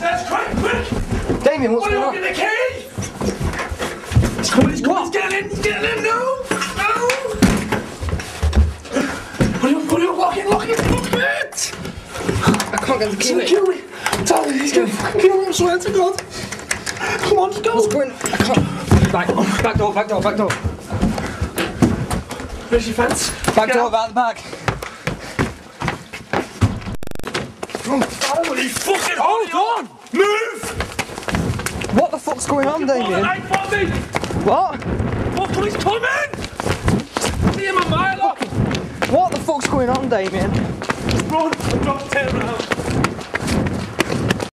upstairs, quick, quick! Damien, what's What are you going looking on? the key? He's coming, he's coming, he's getting in, he's getting in, no! No! What are you, what are you, lock it, lock it, lock it! I can't get the key. He's gonna kill me. Me, he's gonna fucking kill me, I swear to God. Come on, just go. What's going I can't. Back, back door, back door, back door. Where's your fence? Back Get door, out. back the back. Holy fucking hold on! Move! What the fuck's going on, Damien? What? He's coming! See him a mile off! What the fuck's going on, Damien? Run! Turn around.